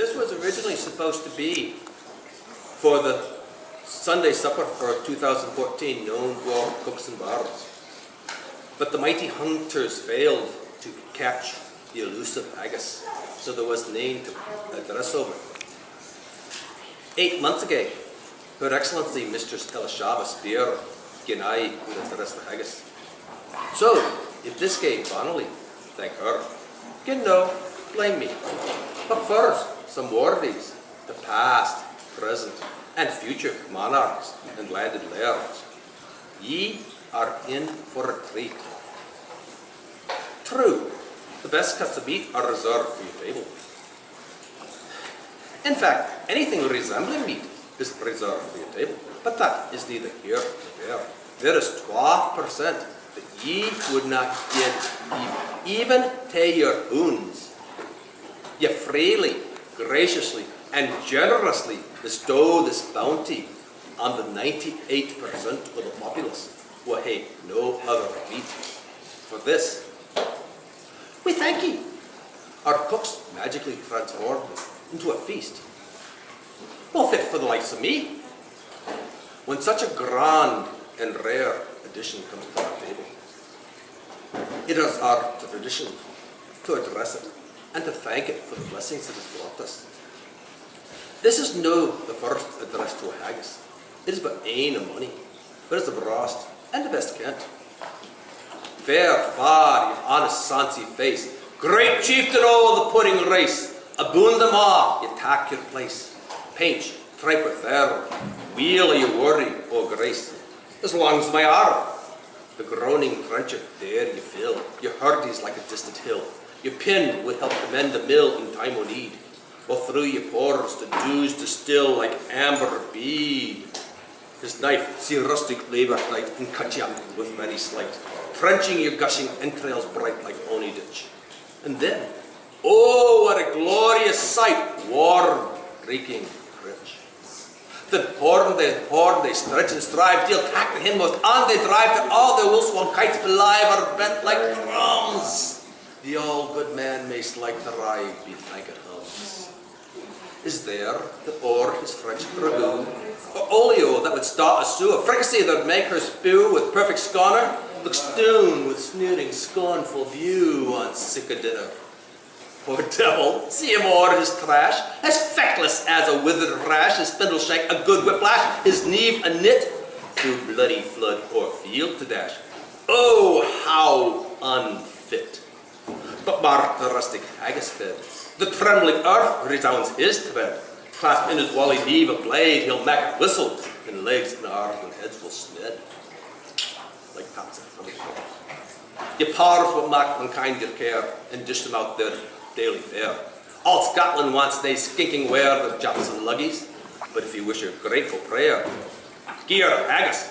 this was originally supposed to be for the Sunday supper for 2014, Known World cooks and bottles. But the mighty hunters failed to catch the elusive haggis, so there was none to address over. Eight months ago, Her Excellency Mistress Elishaba Spear Ginai would address the haggis. So, if this gave Donnelly, thank her. Gin no, blame me. But first, some worthies, the past, present, and future monarchs and landed lairds. Ye are in for a treat. True, the best cuts of meat are reserved for your table. In fact, anything resembling meat is reserved for your table. But that is neither here nor there. There is 12% that ye would not give even to your oons. Ye freely, graciously, and generously bestow this bounty on the 98% of the populace who hate no other meat. For this, we thank ye. Our cooks magically transformed into a feast. Well fit for the likes of me. When such a grand and rare addition comes to our table, it is our tradition to address it and to thank it for the blessings it has brought us. This is no the first address to haggis. It is but ain of money, but it's the brost and the best kent. Fair, far, your honest sancy face, great chieftain all the pudding race, aboon them all, you tak your place. Pinch, tripe with there, wheel you worry, o grace, as long as my arm. The groaning trencher, there you fill, your hardies like a distant hill. Your pin would help to mend the mill in time o' need. Or through your pores the dews distill like amber bead. His knife, see rustic labour knight, and cut you up with many slight, trenching your gushing entrails bright like ony ditch. And then, oh, what a glorious sight, warm, reeking, rich. The horn, the horn, they stretch and strive, deal tack to him most on they drive to all the one kites alive are bent like crumbs. The all good man may like the ride be thanked hums. Is there the or his French ragout, or olio that would start a stew, a fricassee that would make her spew with perfect scorner, look stone with snooting scornful view on sick a dinner. Poor devil, see him o'er his trash, as feckless as a withered rash, his spindle shank a good whiplash, his neve a knit, through bloody flood or field to dash. Oh, how unfit! But mark the rustic haggis fed, the trembling earth resounds his tread. Clasped in his wally neve a blade, he'll make a whistle, and legs and arms and heads will sned. Like pats of honey. Your powers will mark mankind your care, and dish them out their daily fare. All Scotland wants they skinking ware the Japs and luggies, but if you wish a grateful prayer, gear haggis,